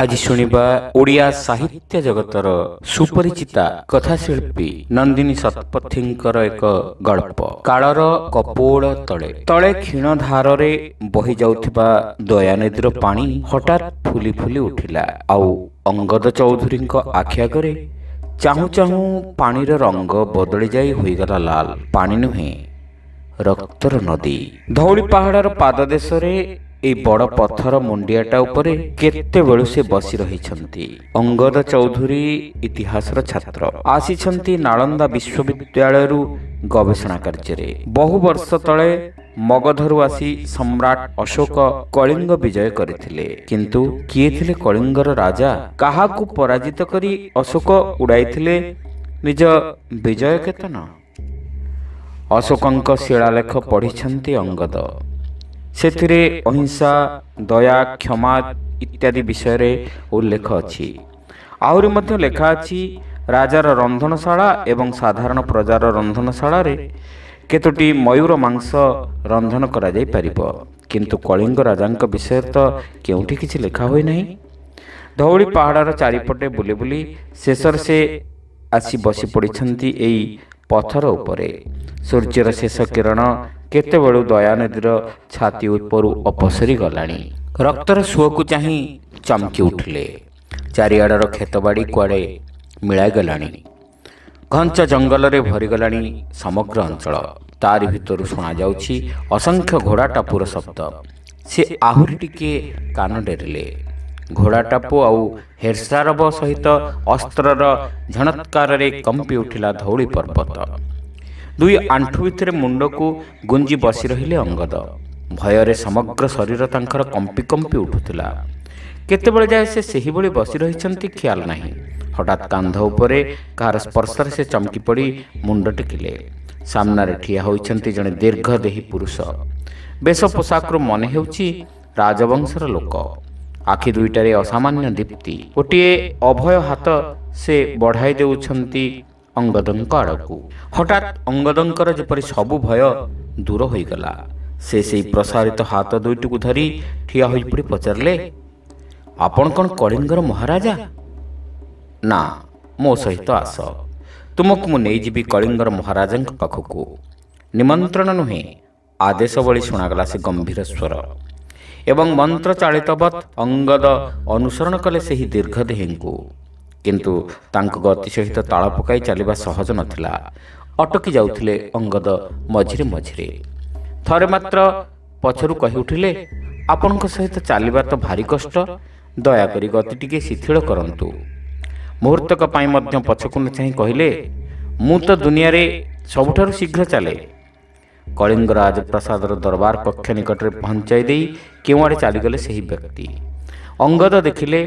ଆଜି ଶୁଣିବା ଓଡ଼ିଆ ସାହିତ୍ୟ ଜଗତର ସୁପରିଚିତା କଥାଶିଳ୍ପୀ ନନ୍ଦିନୀ ଶତପଥୀଙ୍କର ଏକ ଗଳ୍ପ। କାଳର କପୋଳ ତଳେ ତଳେ କ୍ଷୀଣ ଧାରରେ ବହି ଯାଉଥିବା ଦୟାନଦୀର ପାଣି ହଠାତ୍ ଫୁଲି ଫୁଲି ଉଠିଲା। ଆଉ ଅଙ୍ଗଦ ଚୌଧୁରୀଙ୍କ ଆଖି ଆଗରେ ଚାହୁଁ ଚାହୁଁ ପାଣିର ରଙ୍ଗ ବଦଳି ଯାଇ ହୋଇଗଲା ଲାଲ। ପାଣି ନୁହେଁ ରକ୍ତର ନଦୀ। ଧଉଳି ପାହାଡ଼ର ପାଦଦେଶରେ ଏଇ ବଡ଼ ପଥର ମୁଣ୍ଡିଆଟା ଉପରେ କେତେବେଳୁ ସେ ବସି ରହିଛନ୍ତି। ଅଙ୍ଗଦ ଚୌଧୁରୀ ଇତିହାସର ଛାତ୍ର। ଆସିଛନ୍ତି ନାଳନ୍ଦା ବିଶ୍ୱବିଦ୍ୟାଳୟରୁ ଗବେଷଣା କାର୍ଯ୍ୟରେ। ବହୁ ବର୍ଷ ତଳେ ମଗଧରୁ ଆସି ସମ୍ରାଟ ଅଶୋକ କଳିଙ୍ଗ ବିଜୟ କରିଥିଲେ। କିନ୍ତୁ କିଏ ଥିଲେ କଳିଙ୍ଗର ରାଜା? କାହାକୁ ପରାଜିତ କରି ଅଶୋକ ଉଡ଼ାଇଥିଲେ ନିଜ ବିଜୟ କେତନ ଅଶୋକଙ୍କ ଶିଳାଲେଖ ପଢ଼ିଛନ୍ତି ଅଙ୍ଗଦ। ସେଥିରେ ଅହିଂସା ଦୟା କ୍ଷମା ଇତ୍ୟାଦି ବିଷୟରେ ଉଲ୍ଲେଖ ଅଛି। ଆହୁରି ମଧ୍ୟ ଲେଖା ଅଛି ରାଜାର ରନ୍ଧନଶାଳା ଏବଂ ସାଧାରଣ ପ୍ରଜାର ରନ୍ଧନଶାଳାରେ କେତୋଟି ମୟୂର ମାଂସ ରନ୍ଧନ କରାଯାଇପାରିବ। କିନ୍ତୁ କଳିଙ୍ଗ ରାଜାଙ୍କ ବିଷୟରେ ତ କେଉଁଠି କିଛି ଲେଖା ହୋଇନାହିଁ। ଧଉଳି ପାହାଡ଼ର ଚାରିପଟେ ବୁଲି ବୁଲି ଶେଷରେ ସେ ଆସି ବସି ପଡ଼ିଛନ୍ତି ଏଇ ପଥର ଉପରେ। ସୂର୍ଯ୍ୟର ଶେଷ କିରଣ କେତେବେଳୁ ଦୟାନଦୀର ଛାତି ଉପରୁ ଅପସରି ଗଲାଣି। ରକ୍ତର ସୁଅକୁ ଚାହିଁ ଚମକି ଉଠିଲେ। ଚାରିଆଡ଼ର କ୍ଷେତବାଡ଼ି କୁଆଡ଼େ ମିଳାଇଗଲାଣି ଘଞ୍ଚ ଜଙ୍ଗଲରେ ଭରିଗଲାଣି ସମଗ୍ର ଅଞ୍ଚଳ। ତାରି ଭିତରୁ ଶୁଣାଯାଉଛି ଅସଂଖ୍ୟ ଘୋଡ଼ା ଟାପୁର ଶବ୍ଦ। ସେ ଆହୁରି ଟିକିଏ କାନ ଡେରିଲେ। ଘୋଡ଼ା ଟାପୁ ଆଉ ହେର୍ସାରବ ସହିତ ଅସ୍ତ୍ରର ଝଣତ୍କାରରେ କମ୍ପି ଉଠିଲା ଧଉଳି ପର୍ବତ। ଦୁଇ ଆଣ୍ଠୁ ଭିତରେ ମୁଣ୍ଡକୁ ଗୁଞ୍ଜି ବସି ରହିଲେ ଅଙ୍ଗଦ। ଭୟରେ ସମଗ୍ର ଶରୀର ତାଙ୍କର କମ୍ପି କମ୍ପି ଉଠୁଥିଲା। କେତେବେଳେ ଯାଏ ସେ ସେହିଭଳି ବସି ରହିଛନ୍ତି ଖିଆଲ ନାହିଁ। ହଠାତ୍ କାନ୍ଧ ଉପରେ କାହାର ସ୍ପର୍ଶରେ ସେ ଚମକି ପଡ଼ି ମୁଣ୍ଡ ଟେକିଲେ। ସାମ୍ନାରେ ଠିଆ ହୋଇଛନ୍ତି ଜଣେ ଦୀର୍ଘଦେହୀ ପୁରୁଷ। ବେଶ ପୋଷାକରୁ ମନେ ହେଉଛି ରାଜବଂଶର ଲୋକ। ଆଖି ଦୁଇଟାରେ ଅସାମାନ୍ୟ ଦୀପ୍ତି। ଗୋଟିଏ ଅଭୟ ହାତ ସେ ବଢ଼ାଇ ଦେଉଛନ୍ତି ଅଙ୍ଗଦଙ୍କ ଆଡ଼କୁ ହଠାତ୍ ଅଙ୍ଗଦଙ୍କର ଯେପରି ସବୁ ଭୟ ଦୂର ହୋଇଗଲା ସେ ସେହି ପ୍ରସାରିତ ହାତ ଦୁଇଟିକୁ ଧରି ଠିଆ ହୋଇପଡ଼ି ପଚାରିଲେ ଆପଣ କ'ଣ କଳିଙ୍ଗର ମହାରାଜା? ନା ମୋ ସହିତ ଆସ। ତୁମକୁ ମୁଁ ନେଇଯିବି କଳିଙ୍ଗର ମହାରାଜାଙ୍କ ପାଖକୁ। ନିମନ୍ତ୍ରଣ ନୁହେଁ ଆଦେଶ ଭଳି ଶୁଣାଗଲା ସେ ଗମ୍ଭୀର ସ୍ୱର। ଏବଂ ମନ୍ତ୍ର ଚାଳିତବତ୍ ଅଙ୍ଗଦ ଅନୁସରଣ କଲେ ସେହି ଦୀର୍ଘଦେହୀଙ୍କୁ କିନ୍ତୁ ତାଙ୍କ ଗତି ସହିତ ତାଳ ପକାଇ ଚାଲିବା ସହଜ ନଥିଲା। ଅଟକି ଯାଉଥିଲେ ଅଙ୍ଗଦ ମଝିରେ ମଝିରେ। ଥରେ ମାତ୍ର ପଛରୁ କହି ଉଠିଲେ ଆପଣଙ୍କ ସହିତ ଚାଲିବା ତ ଭାରି କଷ୍ଟ ଦୟାକରି ଗତି ଟିକେ ଶିଥିଳ କରନ୍ତୁ। ମୁହୂର୍ତ୍ତକ ପାଇଁ ମଧ୍ୟ ପଛକୁ ନ ଚାହିଁ କହିଲେ ମୁଁ ତ ଦୁନିଆରେ ସବୁଠାରୁ ଶୀଘ୍ର ଚାଲେ। କଳିଙ୍ଗ ରାଜପ୍ରାସାଦର ଦରବାର କକ୍ଷ ନିକଟରେ ପହଞ୍ଚାଇ ଦେଇ କେଉଁଆଡ଼େ ଚାଲିଗଲେ ସେହି ବ୍ୟକ୍ତି। ଅଙ୍ଗଦ ଦେଖିଲେ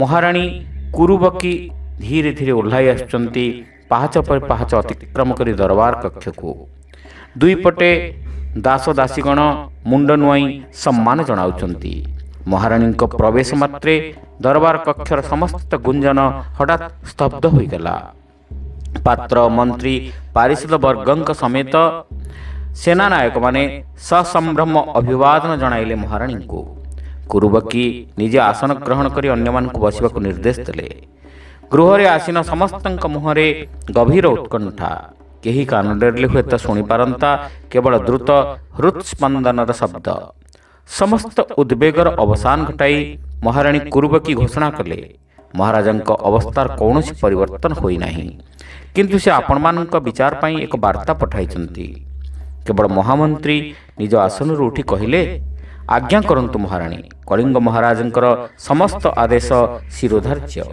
ମହାରାଣୀ କୁରୁବକି ଧୀରେ ଧୀରେ ଓହ୍ଲାଇ ଆସୁଛନ୍ତି ପାହାଚ ପରେ ପାହାଚ ଅତିକ୍ରମ କରି ଦରବାର କକ୍ଷକୁ। ଦୁଇପଟେ ଦାସ ଦାସୀଗଣ ମୁଣ୍ଡ ନୁଆଇଁ ସମ୍ମାନ ଜଣାଉଛନ୍ତି। ମହାରାଣୀଙ୍କ ପ୍ରବେଶ ମାତ୍ରେ ଦରବାର କକ୍ଷର ସମସ୍ତ ଗୁଞ୍ଜନ ହଠାତ୍ ସ୍ତବ୍ଧ ହୋଇଗଲା। ପାତ୍ର ମନ୍ତ୍ରୀ ପାରିଷଦ ବର୍ଗଙ୍କ ସମେତ ସେନାନାୟକମାନେ ସସମ୍ଭ୍ରମ ଅଭିବାଦନ ଜଣାଇଲେ ମହାରାଣୀଙ୍କୁ। କୁରୁବକି ନିଜେ ଆସନ ଗ୍ରହଣ କରି ଅନ୍ୟମାନଙ୍କୁ ବସିବାକୁ ନିର୍ଦ୍ଦେଶ ଦେଲେ। ଗୃହରେ ଆସିନ ସମସ୍ତଙ୍କ ମୁହଁରେ ଗଭୀର ଉତ୍କଣ୍ଠା। କେହି କାନ ଡେରିଲେ ହୁଏତ ଶୁଣିପାରନ୍ତା କେବଳ ଦ୍ରୁତ ହୃତ୍ସ୍ପନ୍ଦନର ଶବ୍ଦ। ସମସ୍ତ ଉଦ୍ବେଗର ଅବସାନ ଘଟାଇ ମହାରାଣୀ କୁରୁବକି ଘୋଷଣା କଲେ ମହାରାଜାଙ୍କ ଅବସ୍ଥାର କୌଣସି ପରିବର୍ତ୍ତନ ହୋଇନାହିଁ। କିନ୍ତୁ ସେ ଆପଣମାନଙ୍କ ବିଚାର ପାଇଁ ଏକ ବାର୍ତ୍ତା ପଠାଇଛନ୍ତି। କେବଳ ମହାମନ୍ତ୍ରୀ ନିଜ ଆସନରୁ ଉଠି କହିଲେ ଆଜ୍ଞା କରନ୍ତୁ ମହାରାଣୀ କଳିଙ୍ଗ ମହାରାଜଙ୍କର ସମସ୍ତ ଆଦେଶ ଶିରୋଧାର୍ଯ୍ୟ।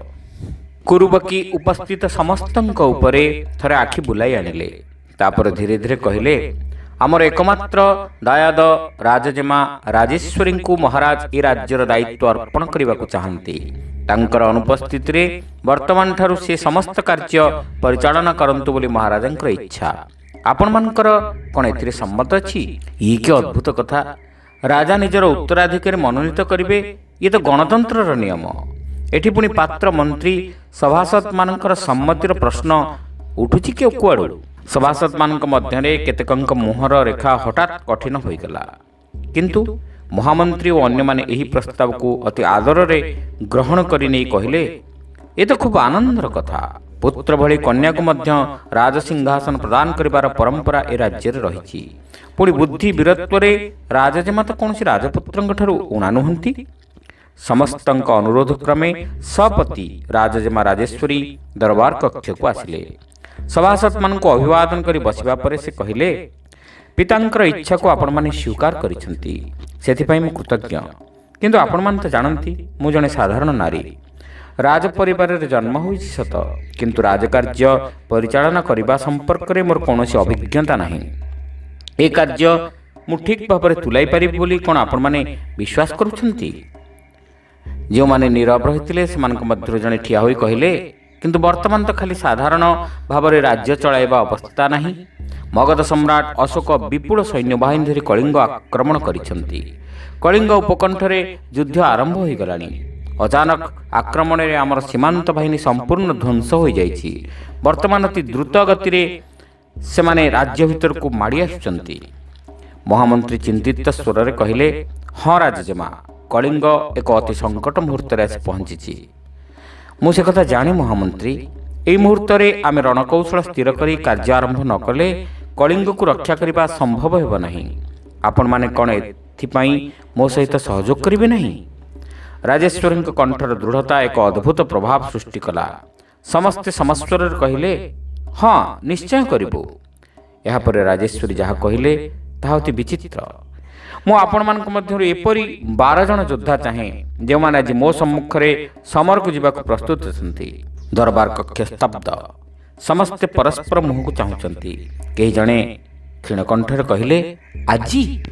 କୁରୁବକି ଉପସ୍ଥିତ ସମସ୍ତଙ୍କ ଉପରେ ଥରେ ଆଖି ବୁଲାଇ ଆଣିଲେ। ତାପରେ ଧୀରେ ଧୀରେ କହିଲେ ଆମର ଏକମାତ୍ର ଦାୟାଦ ରାଜଜେମା ରାଜେଶ୍ୱରୀଙ୍କୁ ମହାରାଜ ଏ ରାଜ୍ୟର ଦାୟିତ୍ୱ ଅର୍ପଣ କରିବାକୁ ଚାହାନ୍ତି। ତାଙ୍କର ଅନୁପସ୍ଥିତିରେ ବର୍ତ୍ତମାନ ଠାରୁ ସେ ସମସ୍ତ କାର୍ଯ୍ୟ ପରିଚାଳନା କରନ୍ତୁ ବୋଲି ମହାରାଜାଙ୍କର ଇଚ୍ଛା। ଆପଣମାନଙ୍କର କ'ଣ ଏଥିରେ ସମ୍ମତ ଅଛି? ଇଏ କି ଅଦ୍ଭୁତ କଥା! ରାଜା ନିଜର ଉତ୍ତରାଧିକାରୀ ମନୋନୀତ କରିବେ ଇଏ ତ ଗଣତନ୍ତ୍ରର ନିୟମ। ଏଠି ପୁଣି ପାତ୍ର ମନ୍ତ୍ରୀ ସଭାସଦମାନଙ୍କର ସମ୍ମତିର ପ୍ରଶ୍ନ ଉଠୁଛି କି କୁଆଡ଼ୁ? ସଭାସଦମାନଙ୍କ ମଧ୍ୟରେ କେତେକଙ୍କ ମୁହଁର ରେଖା ହଠାତ୍ କଠିନ ହୋଇଗଲା। କିନ୍ତୁ ମହାମନ୍ତ୍ରୀ ଓ ଅନ୍ୟମାନେ ଏହି ପ୍ରସ୍ତାବକୁ ଅତି ଆଦରରେ ଗ୍ରହଣ କରି ନେଇ କହିଲେ ଏ ତ ଖୁବ୍ ଆନନ୍ଦର କଥା। ପୁତ୍ର ଭଳି କନ୍ୟାକୁ ମଧ୍ୟ ରାଜସିଂହାସନ ପ୍ରଦାନ କରିବାର ପରମ୍ପରା ଏ ରାଜ୍ୟରେ ରହିଛି। ପୁଣି ବୁଦ୍ଧି ବୀରତ୍ୱରେ ରାଜଜେମା ତ କୌଣସି ରାଜପୁତ୍ରଙ୍କଠାରୁ ଉଣା ନୁହନ୍ତି। ସମସ୍ତଙ୍କ ଅନୁରୋଧ କ୍ରମେ ସପତି ରାଜଜେମା ରାଜେଶ୍ୱରୀ ଦରବାର କକ୍ଷକୁ ଆସିଲେ। ସଭାସଦମାନଙ୍କୁ ଅଭିବାଦନ କରି ବସିବା ପରେ ସେ କହିଲେ ପିତାଙ୍କର ଇଚ୍ଛାକୁ ଆପଣମାନେ ସ୍ୱୀକାର କରିଛନ୍ତି। ସେଥିପାଇଁ ମୁଁ କୃତଜ୍ଞ। କିନ୍ତୁ ଆପଣମାନେ ତ ଜାଣନ୍ତି ମୁଁ ଜଣେ ସାଧାରଣ ନାରୀ। ରାଜ ପରିବାରରେ ଜନ୍ମ ହୋଇଛି ସତ କିନ୍ତୁ ରାଜକାର୍ଯ୍ୟ ପରିଚାଳନା କରିବା ସମ୍ପର୍କରେ ମୋର କୌଣସି ଅଭିଜ୍ଞତା ନାହିଁ। ଏ କାର୍ଯ୍ୟ ମୁଁ ଠିକ୍ ଭାବରେ ତୁଲାଇ ପାରିବି ବୋଲି କ'ଣ ଆପଣମାନେ ବିଶ୍ୱାସ କରୁଛନ୍ତି? ଯେଉଁମାନେ ନୀରବ ରହିଥିଲେ ସେମାନଙ୍କ ମଧ୍ୟରୁ ଜଣେ ଠିଆ ହୋଇ କହିଲେ କିନ୍ତୁ ବର୍ତ୍ତମାନ ତ ଖାଲି ସାଧାରଣ ଭାବରେ ରାଜ୍ୟ ଚଳାଇବା ଅବସ୍ଥା ନାହିଁ। ମଗଧ ସମ୍ରାଟ ଅଶୋକ ବିପୁଳ ସୈନ୍ୟବାହିନୀ ଧରି କଳିଙ୍ଗ ଆକ୍ରମଣ କରିଛନ୍ତି। କଳିଙ୍ଗ ଉପକଣ୍ଠରେ ଯୁଦ୍ଧ ଆରମ୍ଭ ହୋଇଗଲାଣି। ଅଚାନକ ଆକ୍ରମଣରେ ଆମର ସୀମାନ୍ତ ବାହିନୀ ସମ୍ପୂର୍ଣ୍ଣ ଧ୍ୱଂସ ହୋଇଯାଇଛି। ବର୍ତ୍ତମାନ ଅତି ଦ୍ରୁତ ଗତିରେ ସେମାନେ ରାଜ୍ୟ ଭିତରକୁ ମାଡ଼ି ଆସୁଛନ୍ତି। ମହାମନ୍ତ୍ରୀ ଚିନ୍ତିତ ସ୍ୱରରେ କହିଲେ ହଁ ରାଜଜେମା କଳିଙ୍ଗ ଏକ ଅତି ସଙ୍କଟ ମୁହୂର୍ତ୍ତରେ ଆସି ପହଞ୍ଚିଛି। ମୁଁ ସେ କଥା ଜାଣେ ମହାମନ୍ତ୍ରୀ। ଏହି ମୁହୂର୍ତ୍ତରେ ଆମେ ରଣକୌଶଳ ସ୍ଥିର କରି କାର୍ଯ୍ୟ ଆରମ୍ଭ ନ କଲେ କଳିଙ୍ଗକୁ ରକ୍ଷା କରିବା ସମ୍ଭବ ହେବ ନାହିଁ। ଆପଣମାନେ କ'ଣ ଏଥିପାଇଁ ମୋ ସହିତ ସହଯୋଗ କରିବେ ନାହିଁ? ରାଜେଶ୍ୱରୀଙ୍କ କଣ୍ଠର ଦୃଢ଼ତା ଏକ ଅଦ୍ଭୁତ ପ୍ରଭାବ ସୃଷ୍ଟି କଲା। ସମସ୍ତେ ସମସ୍ୱରରେ କହିଲେ ହଁ ନିଶ୍ଚୟ କରିବୁ। ଏହାପରେ ରାଜେଶ୍ୱରୀ ଯାହା କହିଲେ ତାହା ଅତି ବିଚିତ୍ର। ମୁଁ ଆପଣମାନଙ୍କ ମଧ୍ୟରୁ ଏପରି ବାର ଜଣ ଯୋଦ୍ଧା ଚାହେଁ ଯେଉଁମାନେ ଆଜି ମୋ ସମ୍ମୁଖରେ ସମରକୁ ଯିବାକୁ ପ୍ରସ୍ତୁତ ଅଛନ୍ତି। ଦରବାର କକ୍ଷ ସ୍ତବ୍ଧ। ସମସ୍ତେ ପରସ୍ପର ମୁହଁକୁ ଚାହୁଁଛନ୍ତି। କେହି ଜଣେ କ୍ଷୀଣକଣ୍ଠରେ କହିଲେ ଆଜି?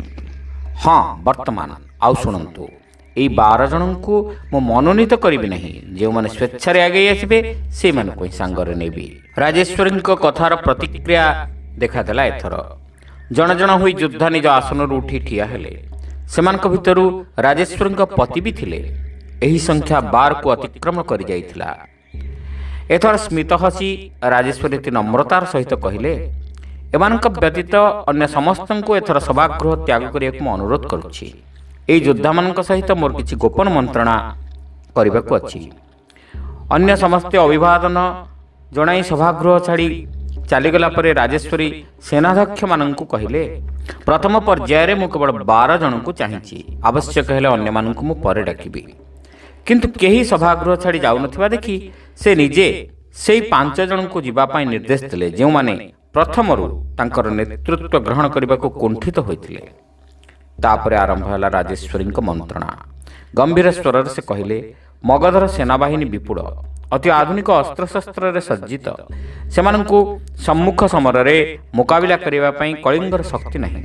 ହଁ ବର୍ତ୍ତମାନ। ଆଉ ଶୁଣନ୍ତୁ। ଏହି ବାର ଜଣଙ୍କୁ ମୁଁ ମନୋନୀତ କରିବି ନାହିଁ। ଯେଉଁମାନେ ସ୍ୱେଚ୍ଛାରେ ଆଗେଇ ଆସିବେ ସେମାନଙ୍କୁ ହିଁ ସାଙ୍ଗରେ ନେବି। ରାଜେଶ୍ୱରୀଙ୍କ କଥାର ପ୍ରତିକ୍ରିୟା ଦେଖାଦେଲା ଏଥର। ଜଣ ଜଣ ହୋଇ ଯୋଦ୍ଧା ନିଜ ଆସନରୁ ଉଠି ଠିଆ ହେଲେ। ସେମାନଙ୍କ ଭିତରୁ ରାଜେଶ୍ୱରୀଙ୍କ ପତି ବି ଥିଲେ। ଏହି ସଂଖ୍ୟା ବାରକୁ ଅତିକ୍ରମ କରିଯାଇଥିଲା। ଏଥର ସ୍ମିତ ହସି ରାଜେଶ୍ୱରୀ ଅତି ନମ୍ରତାର ସହିତ କହିଲେ ଏମାନଙ୍କ ବ୍ୟତୀତ ଅନ୍ୟ ସମସ୍ତଙ୍କୁ ଏଥର ସଭାଗୃହ ତ୍ୟାଗ କରିବାକୁ ମୁଁ ଅନୁରୋଧ କରୁଛି। ଏହି ଯୋଦ୍ଧାମାନଙ୍କ ସହିତ ମୋର କିଛି ଗୋପନ ମନ୍ତ୍ରଣା କରିବାକୁ ଅଛି। ଅନ୍ୟ ସମସ୍ତେ ଅଭିବାଦନ ଜଣାଇ ସଭାଗୃହ ଛାଡ଼ି ଚାଲିଗଲା ପରେ ରାଜେଶ୍ୱରୀ ସେନାଧ୍ୟକ୍ଷମାନଙ୍କୁ କହିଲେ ପ୍ରଥମ ପର୍ଯ୍ୟାୟରେ ମୁଁ କେବଳ ବାର ଜଣଙ୍କୁ ଚାହିଁଛି। ଆବଶ୍ୟକ ହେଲେ ଅନ୍ୟମାନଙ୍କୁ ମୁଁ ପରେ ଡାକିବି। କିନ୍ତୁ କେହି ସଭାଗୃହ ଛାଡ଼ି ଯାଉନଥିବା ଦେଖି ସେ ନିଜେ ସେଇ ପାଞ୍ଚ ଜଣଙ୍କୁ ଯିବା ପାଇଁ ନିର୍ଦ୍ଦେଶ ଦେଲେ ଯେଉଁମାନେ ପ୍ରଥମରୁ ତାଙ୍କର ନେତୃତ୍ୱ ଗ୍ରହଣ କରିବାକୁ କୁଣ୍ଠିତ ହୋଇଥିଲେ। ତାପରେ ଆରମ୍ଭ ହେଲା ରାଜେଶ୍ୱରୀଙ୍କ ମନ୍ତ୍ରଣା। ଗମ୍ଭୀର ସ୍ୱରରେ ସେ କହିଲେ ମଗଧର ସେନାବାହିନୀ ବିପୁଳ ଅତି ଆଧୁନିକ ଅସ୍ତ୍ରଶସ୍ତ୍ରରେ ସଜ୍ଜିତ। ସେମାନଙ୍କୁ ସମ୍ମୁଖ ସମରରେ ମୁକାବିଲା କରିବା ପାଇଁ କଳିଙ୍ଗର ଶକ୍ତି ନାହିଁ।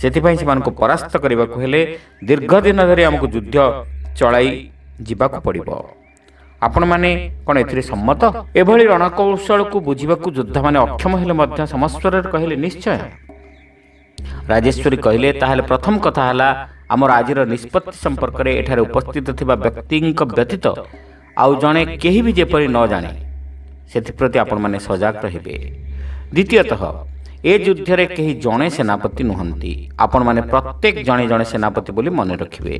ସେଥିପାଇଁ ସେମାନଙ୍କୁ ପରାସ୍ତ କରିବାକୁ ହେଲେ ଦୀର୍ଘ ଦିନ ଧରି ଆମକୁ ଯୁଦ୍ଧ ଚଳାଇ ଯିବାକୁ ପଡ଼ିବ। ଆପଣମାନେ କ'ଣ ଏଥିରେ ସମ୍ମତ? ଏଭଳି ରଣକୌଶଳକୁ ବୁଝିବାକୁ ଯୋଦ୍ଧାମାନେ ଅକ୍ଷମ ହେଲେ ମଧ୍ୟ ସମସ୍ୱରରେ କହିଲେ ନିଶ୍ଚୟ। ରାଜେଶ୍ୱରୀ କହିଲେ ତାହେଲେ ପ୍ରଥମ କଥା ହେଲା ଆମର ଆଜିର ନିଷ୍ପତ୍ତି ସମ୍ପର୍କରେ ଏଠାରେ ଉପସ୍ଥିତ ଥିବା ବ୍ୟକ୍ତିଙ୍କ ବ୍ୟତୀତ ଆଉ ଜଣେ କେହି ବି ଯେପରି ନ ଜାଣେ ସେଥିପ୍ରତି ଆପଣମାନେ ସଜାଗ ରହିବେ। ଦ୍ୱିତୀୟତଃ ଏ ଯୁଦ୍ଧରେ କେହି ଜଣେ ସେନାପତି ନୁହନ୍ତି ଆପଣମାନେ ପ୍ରତ୍ୟେକ ଜଣେ ଜଣେ ସେନାପତି ବୋଲି ମନେ ରଖିବେ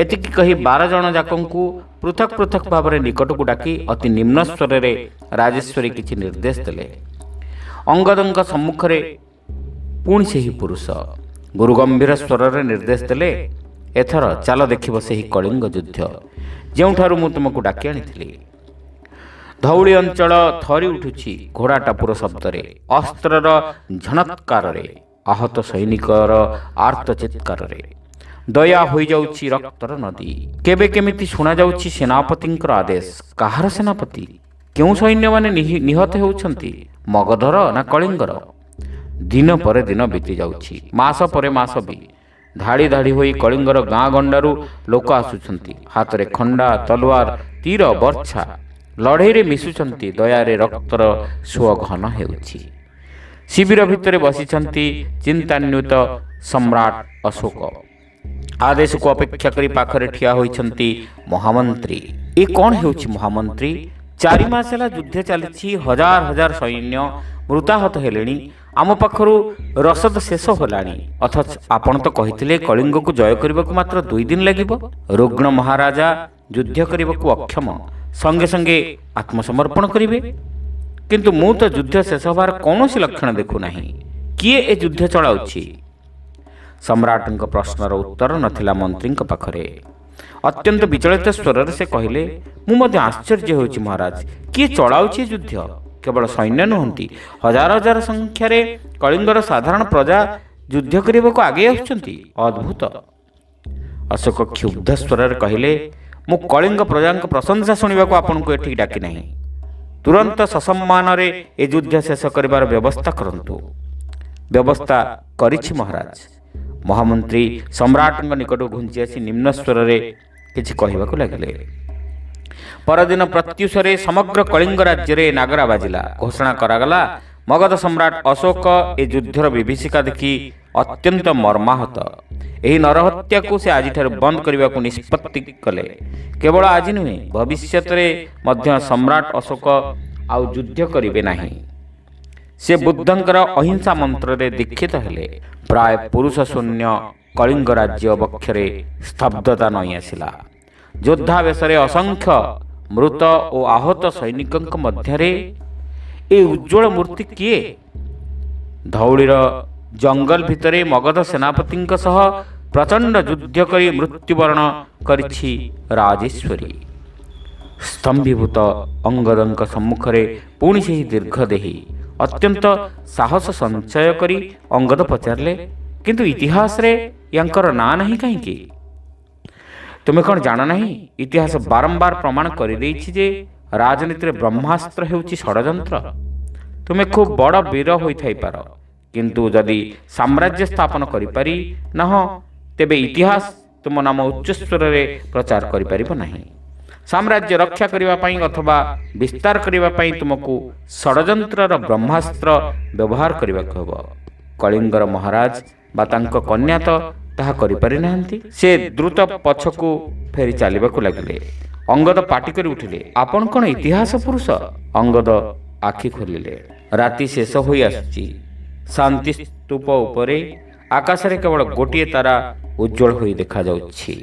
ଏତିକି କହି ବାର ଜଣ ଯାକଙ୍କୁ ପୃଥକ ପୃଥକ ଭାବରେ ନିକଟକୁ ଡାକି ଅତି ନିମ୍ନ ସ୍ୱରରେ ରାଜେଶ୍ୱରୀ କିଛି ନିର୍ଦ୍ଦେଶ ଦେଲେ। ଅଙ୍ଗଦଙ୍କ ସମ୍ମୁଖରେ ପୁଣି ସେହି ପୁରୁଷ। ଗୁରୁ ଗମ୍ଭୀର ସ୍ୱରରେ ନିର୍ଦ୍ଦେଶ ଦେଲେ ଏଥର ଚାଲ ଦେଖିବ ସେହି କଳିଙ୍ଗ ଯୁଦ୍ଧ। ଯେଉଁଠାରୁ ମୁଁ ତୁମକୁ ଡାକି ଆଣିଥିଲି। ଧଉଳି ଅଞ୍ଚଳ ଥରି ଉଠୁଛି ଘୋଡ଼ା ଟାପୁର ଶବ୍ଦରେ ଅସ୍ତ୍ରର ଝଣତ୍କାରରେ ଆହତ ସୈନିକର ଆର୍ତ ଚିତ୍କାରରେ ଦୟା ହୋଇଯାଉଛି ରକ୍ତର ନଦୀ। କେବେ କେମିତି ଶୁଣାଯାଉଛି ସେନାପତିଙ୍କର ଆଦେଶ? କାହାର ସେନାପତି? କେଉଁ ସୈନ୍ୟମାନେ ନିହତ ହେଉଛନ୍ତି? ମଗଧର ନା କଳିଙ୍ଗର? ଦିନ ପରେ ଦିନ ବିତି ଯାଉଛି। ମାସ ପରେ ମାସ ବି। ଧାଡ଼ି ଧାଡ଼ି ହୋଇ କଳିଙ୍ଗର ଗାଁ ଗଣ୍ଡାରୁ ଲୋକ ଆସୁଛନ୍ତି। ହାତରେ ଖଣ୍ଡା ତଲୱାର ତୀର ବର୍ଚ୍ଛା। ଲଢ଼େଇରେ ମିଶୁଛନ୍ତି। ଦୟାରେ ରକ୍ତର ସୁଅ ଘନ ହେଉଛି। ଶିବିର ଭିତରେ ବସିଛନ୍ତି ଚିନ୍ତାନ୍ୱିତ ସମ୍ରାଟ ଅଶୋକ। ଆଦେଶକୁ ଅପେକ୍ଷା କରି ପାଖରେ ଠିଆ ହୋଇଛନ୍ତି ମହାମନ୍ତ୍ରୀ। ଏ କ'ଣ ହେଉଛି ମହାମନ୍ତ୍ରୀ? ଚାରି ମାସ ହେଲା ଯୁଦ୍ଧ ଚାଲିଛି ହଜାର ହଜାର ସୈନ୍ୟ ମୃତାହତ ହେଲେଣି। ଆମ ପାଖରୁ ରସଦ ଶେଷ ହେଲାଣି। ଅଥଚ ଆପଣ ତ କହିଥିଲେ କଳିଙ୍ଗକୁ ଜୟ କରିବାକୁ ମାତ୍ର ଦୁଇ ଦିନ ଲାଗିବ। ରୁଗ୍ଣ ମହାରାଜା ଯୁଦ୍ଧ କରିବାକୁ ଅକ୍ଷମ। ସଙ୍ଗେ ସଙ୍ଗେ ଆତ୍ମସମର୍ପଣ କରିବେ। କିନ୍ତୁ ମୁଁ ତ ଯୁଦ୍ଧ ଶେଷ ହେବାର କୌଣସି ଲକ୍ଷଣ ଦେଖୁନାହିଁ। କିଏ ଏ ଯୁଦ୍ଧ ଚଳାଉଛି? ସମ୍ରାଟଙ୍କ ପ୍ରଶ୍ନର ଉତ୍ତର ନଥିଲା ମନ୍ତ୍ରୀଙ୍କ ପାଖରେ। ଅତ୍ୟନ୍ତ ବିଚଳିତ ସ୍ୱରରେ ସେ କହିଲେ ମୁଁ ମଧ୍ୟ ଆଶ୍ଚର୍ଯ୍ୟ ହେଉଛି ମହାରାଜ। କିଏ ଚଳାଉଛି ଏ ଯୁଦ୍ଧ? କେବଳ ସୈନ୍ୟ ନୁହନ୍ତି। ହଜାର ହଜାର ସଂଖ୍ୟାରେ କଳିଙ୍ଗର ସାଧାରଣ ପ୍ରଜା ଯୁଦ୍ଧ କରିବାକୁ ଆଗେଇ ଆସୁଛନ୍ତି। ଅଦ୍ଭୁତ। ଅଶୋକ କ୍ଷୁବ୍ଧ ସ୍ୱରରେ କହିଲେ ମୁଁ କଳିଙ୍ଗ ପ୍ରଜାଙ୍କ ପ୍ରଶଂସା ଶୁଣିବାକୁ ଆପଣଙ୍କୁ ଏଠିକି ଡାକି ନାହିଁ। ତୁରନ୍ତ ସସମ୍ମାନରେ ଏ ଯୁଦ୍ଧ ଶେଷ କରିବାର ବ୍ୟବସ୍ଥା କରନ୍ତୁ। ବ୍ୟବସ୍ଥା କରିଛି ମହାରାଜ। ମହାମନ୍ତ୍ରୀ ସମ୍ରାଟଙ୍କ ନିକଟକୁ ଘୁଞ୍ଚି ଆସି ନିମ୍ନ ସ୍ୱରରେ କିଛି କହିବାକୁ ଲାଗିଲେ। ପରଦିନ ପ୍ରତ୍ୟୁଷରେ ସମଗ୍ର କଳିଙ୍ଗ ରାଜ୍ୟରେ ନାଗରା ବାଜିଲା। ଘୋଷଣା କରାଗଲା ମଗଧ ସମ୍ରାଟ ଅଶୋକ ଏ ଯୁଦ୍ଧର ବିଭୀଷିକା ଦେଖି ଅତ୍ୟନ୍ତ ମର୍ମାହତ। ଏହି ନରହତ୍ୟାକୁ ସେ ଆଜିଠାରୁ ବନ୍ଦ କରିବାକୁ ନିଷ୍ପତ୍ତି କଲେ। କେବଳ ଆଜି ନୁହେଁ ଭବିଷ୍ୟତରେ ମଧ୍ୟ ସମ୍ରାଟ ଅଶୋକ ଆଉ ଯୁଦ୍ଧ କରିବେ ନାହିଁ। ସେ ବୁଦ୍ଧଙ୍କର ଅହିଂସା ମନ୍ତ୍ରରେ ଦୀକ୍ଷିତ ହେଲେ। ପ୍ରାୟ ପୁରୁଷ ଶୂନ୍ୟ କଳିଙ୍ଗ ରାଜ୍ୟ ବକ୍ଷରେ ସ୍ତବ୍ଧତା ନଈ ଆସିଲା। ଯୋଦ୍ଧା ବେଶରେ ଅସଂଖ୍ୟ ମୃତ ଓ ଆହତ ସୈନିକଙ୍କ ମଧ୍ୟରେ ଏ ଉଜ୍ଜଳ ମୂର୍ତ୍ତି କିଏ? ଧଉଳିର ଜଙ୍ଗଲ ଭିତରେ ମଗଧ ସେନାପତିଙ୍କ ସହ ପ୍ରଚଣ୍ଡ ଯୁଦ୍ଧ କରି ମୃତ୍ୟୁବରଣ କରିଛି ରାଜେଶ୍ୱରୀ। ସ୍ତମ୍ଭୀଭୂତ ଅଙ୍ଗଦଙ୍କ ସମ୍ମୁଖରେ ପୁଣି ସେହି ଦୀର୍ଘଦେହୀ ଅତ୍ୟନ୍ତ ସାହସ ସଞ୍ଚୟ କରି ଅଙ୍ଗଦ ପଚାରିଲେ କିନ୍ତୁ ଇତିହାସରେ ୟାଙ୍କର ନାଁ ନାହିଁ କାହିଁକି? ତୁମେ କ'ଣ ଜାଣ ନାହିଁ? ଇତିହାସ ବାରମ୍ବାର ପ୍ରମାଣ କରିଦେଇଛି ଯେ ରାଜନୀତିରେ ବ୍ରହ୍ମାସ୍ତ୍ର ହେଉଛି ଷଡ଼ଯନ୍ତ୍ର। ତୁମେ ଖୁବ୍ ବଡ଼ ବୀର ହୋଇଥାଇପାର। କିନ୍ତୁ ଯଦି ସାମ୍ରାଜ୍ୟ ସ୍ଥାପନ କରିପାରି ନାହଁ ତେବେ ଇତିହାସ ତୁମ ନାମ ଉଚ୍ଚସ୍ୱରରେ ପ୍ରଚାର କରିପାରିବ ନାହିଁ। ସାମ୍ରାଜ୍ୟ ରକ୍ଷା କରିବା ପାଇଁ ଅଥବା ବିସ୍ତାର କରିବା ପାଇଁ ତୁମକୁ ଷଡ଼ଯନ୍ତ୍ରର ବ୍ରହ୍ମାସ୍ତ୍ର ବ୍ୟବହାର କରିବାକୁ ହେବ। କଳିଙ୍ଗର ମହାରାଜ ବା ତାଙ୍କ କନ୍ୟା ତ ତାହା କରିପାରିନାହାନ୍ତି। ସେ ଦ୍ରୁତ ପଛକୁ ଫେରି ଚାଲିବାକୁ ଲାଗିଲେ। ଅଙ୍ଗଦ ପାଟି କରି ଉଠିଲେ ଆପଣ କ'ଣ ଇତିହାସ ପୁରୁଷ? ଅଙ୍ଗଦ ଆଖି ଖୋଲିଲେ। ରାତି ଶେଷ ହୋଇ ଆସୁଛି। ଶାନ୍ତି ସ୍ତୂପ ଉପରେ ଆକାଶରେ କେବଳ ଗୋଟିଏ ତାରା ଉଜ୍ଜଳ ହୋଇ ଦେଖାଯାଉଛି।